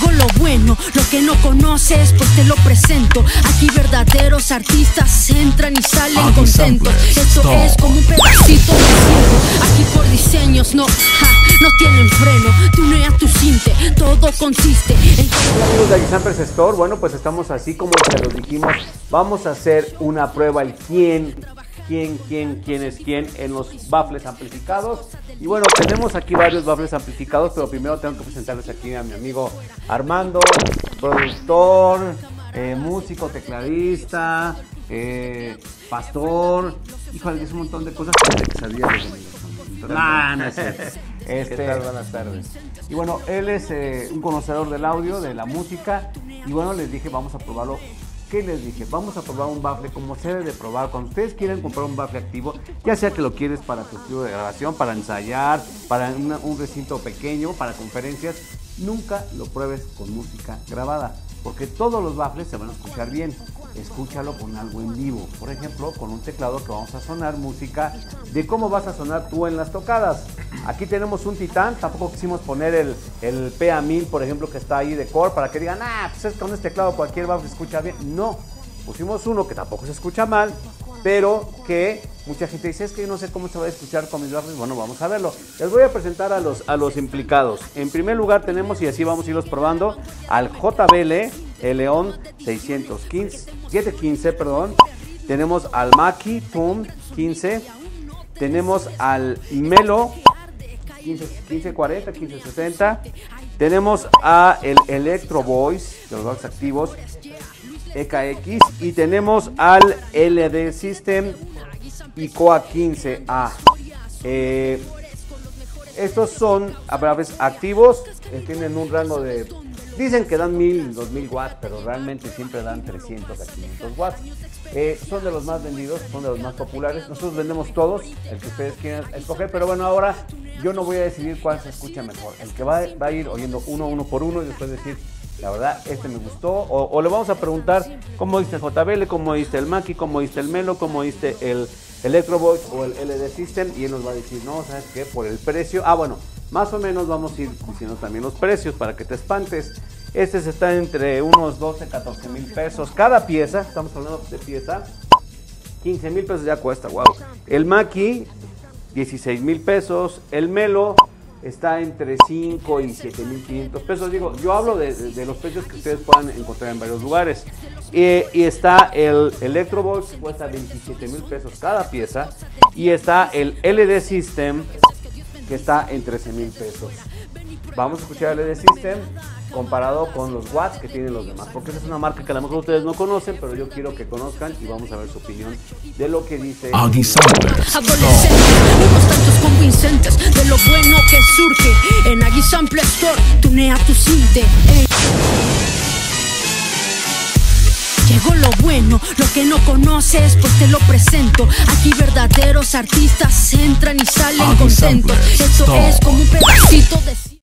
Llegó lo bueno, lo que no conoces, pues te lo presento. Aquí verdaderos artistas entran y salen contentos. Esto es como un pedacito de cielo. Aquí por diseños no, ja, no tienen freno. Tunea tu cinte, todo consiste en Hola amigos de Aguisampers Store, bueno pues estamos así como se los dijimos, vamos a hacer una prueba el quién, quién, quién, quién es quién en los baffles amplificados. Y bueno, tenemos aquí varios baffles amplificados, pero primero tengo que presentarles aquí a mi amigo Armando, productor, eh, músico, tecladista, eh, pastor, híjole, es un montón de cosas que sabía de. Nah, no es cierto. Este, ¿Qué tal? Buenas tardes. y bueno, él es eh, un conocedor del audio, de la música. Y bueno, les dije, vamos a probarlo. ¿Qué les dije? Vamos a probar un bafle como se debe de probar. Cuando ustedes quieren comprar un bafle activo, ya sea que lo quieres para tu estudio de grabación, para ensayar, para un recinto pequeño, para conferencias, nunca lo pruebes con música grabada. Porque todos los baffles se van a escuchar bien. Escúchalo con algo en vivo. Por ejemplo, con un teclado que vamos a sonar música de cómo vas a sonar tú en las tocadas. Aquí tenemos un Titán. Tampoco quisimos poner el, el PA1000, por ejemplo, que está ahí de core para que digan, ah, pues es con este teclado cualquier baffle se escucha bien. No. Pusimos uno que tampoco se escucha mal, pero que mucha gente dice, es que yo no sé cómo se va a escuchar con mis baffles. Bueno, vamos a verlo. Les voy a presentar a los, a los implicados. En primer lugar tenemos, y así vamos a irlos probando, al JBL, el León 615, 715, perdón. Tenemos al Maki Tum 15. Tenemos al Melo 15, 1540, 1560. Tenemos a el Electro Voice de los bajos activos EKX y tenemos al LD System ICOA 15A. Eh, estos son abraves activos, tienen un rango de... Dicen que dan 1000, 2000 watts, pero realmente siempre dan 300 a 500 watts. Eh, son de los más vendidos, son de los más populares. Nosotros vendemos todos, el que ustedes quieran escoger, pero bueno, ahora yo no voy a decidir cuál se escucha mejor. El que va, a ir oyendo uno, uno por uno y después decir, la verdad, este me gustó. O, le vamos a preguntar cómo diste el JBL, cómo diste el Maki, cómo diste el Melo, cómo diste el Electro Voice o el LD System. Y él nos va a decir, no, ¿sabes qué? Por el precio. Ah, bueno, más o menos vamos a ir diciendo también los precios para que te espantes. Este se está entre unos 12, 14 mil pesos cada pieza. Estamos hablando de pieza. 15 mil pesos ya cuesta, wow. El Maki, 16 mil pesos. El Melo está entre 5 y 7 mil 500 pesos. Digo, yo hablo de, los precios que ustedes puedan encontrar en varios lugares. Y, está el Electrobox, cuesta 27 mil pesos cada pieza. Y está el LD System, que está en 13 mil pesos. Vamos a escuchar el LD System comparado con los watts que tienen los demás. Porque esa es una marca que a lo mejor ustedes no conocen, pero yo quiero que conozcan y vamos a ver su opinión de lo que dice. Agui Samplers, unos tantos convincentes de lo bueno que surge en Agui Sample Store. Tunea tu cinte. Lo bueno, lo que no conoces, pues te lo presento. Aquí verdaderos artistas entran y salen contentos. Esto es como un pedacito de